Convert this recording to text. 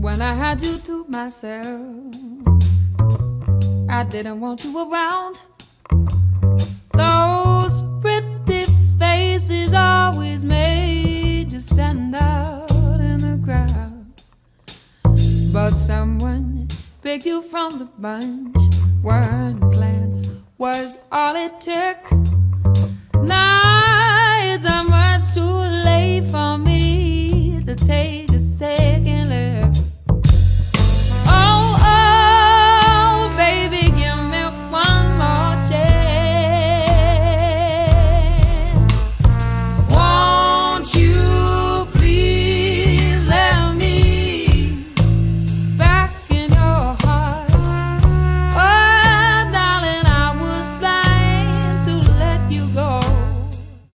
When I had you to myself, I didn't want you around. Those pretty faces always made you stand out in the crowd. But someone picked you from the bunch. One glance was all it took. Now it's much too late for me to take.